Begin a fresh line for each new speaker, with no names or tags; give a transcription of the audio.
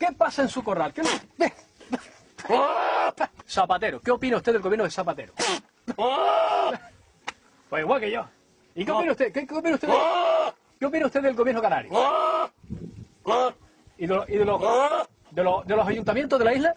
¿Qué pasa en su corral? ¿Qué Zapatero. ¿Qué opina usted del gobierno de Zapatero? Pues igual que yo. ¿Y qué opina usted? ¿Qué, qué opina usted? de- ¿Qué opina usted del gobierno canario? ¿Y de, lo- y de los, de, los, de los ayuntamientos de la isla?